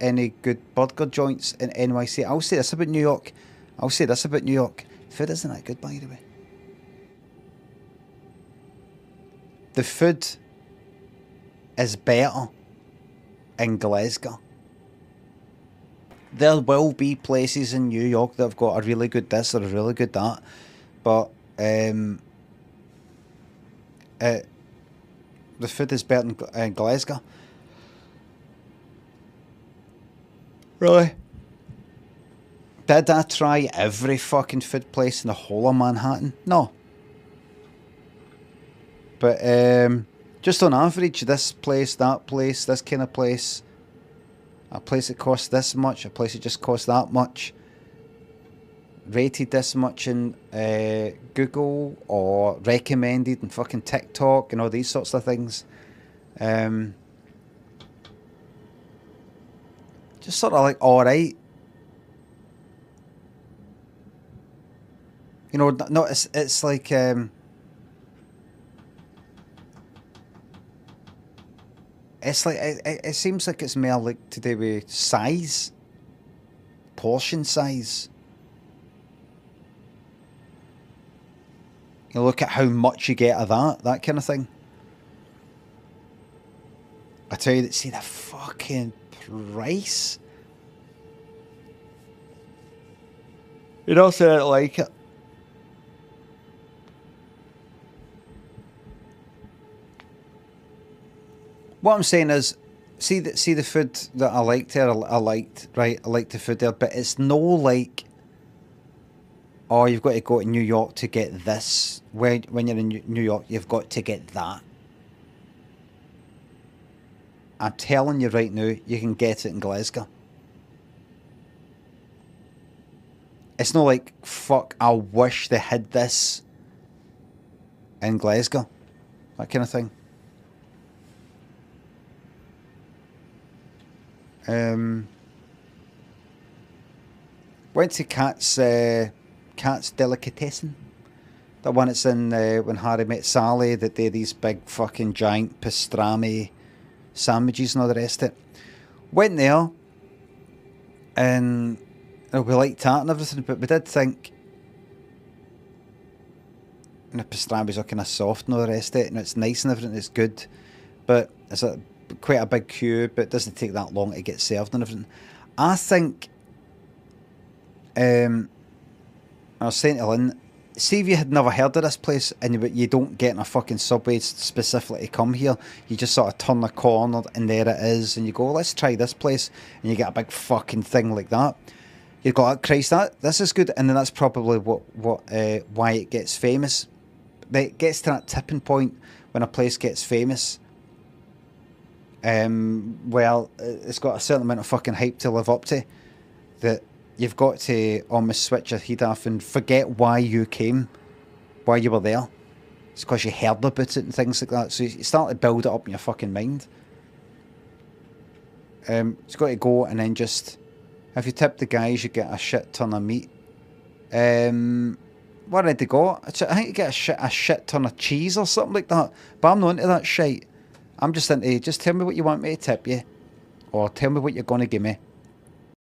any good burger joints in NYC. I'll say this about New York. I'll say this about New York. Food isn't that good, by the way. The food is better in Glasgow. There will be places in New York that have got a really good this or a really good that, but um, uh, the food is better in, in Glasgow. Really? Did I try every fucking food place in the whole of Manhattan? No. But um, just on average, this place, that place, this kind of place, a place that costs this much, a place that just costs that much, rated this much in uh, Google or recommended in fucking TikTok and all these sorts of things. Um, just sort of like all right. You know, no, it's it's like um, it's like it, it, it seems like it's more like to do with size, portion size. You look at how much you get of that, that kind of thing. I tell you that, see the fucking price. You also don't like. What I'm saying is, see the see the food that I liked there. I, I liked right. I liked the food there, but it's no like. Oh, you've got to go to New York to get this. When when you're in New York, you've got to get that. I'm telling you right now, you can get it in Glasgow. It's not like, fuck, I wish they had this in Glasgow. That kind of thing. Um, went to Katz, uh, Katz Delicatessen. The one that's in uh, when Harry met Sally, that they're these big fucking giant pastrami sandwiches and all the rest of it. Went there, and we liked that and everything, but we did think the pastrami's are kind of soft and all the rest of it, and it's nice and everything, it's good, but it's a, quite a big queue, but it doesn't take that long to get served and everything. I think, um, I was saying to Lynn, see if you had never heard of this place and you, don't get in a fucking subway specifically to come here, you just sort of turn the corner and there it is, and you go, let's try this place, and you get a big fucking thing like that. You go, oh, Christ, that this is good, and then that's probably what what uh, why it gets famous. It gets to that tipping point when a place gets famous. Um, well, it's got a certain amount of fucking hype to live up to. That you've got to almost switch your head off and forget why you came, why you were there. It's because you heard about it and things like that. So you start to build it up in your fucking mind. Um, it's got to go and then just, if you tip the guys, you get a shit ton of meat. Um, where did they go? I think you get a shit, a shit ton of cheese or something like that. But I'm not into that shit. I'm just into, just tell me what you want me to tip you. Or tell me what you're going to give me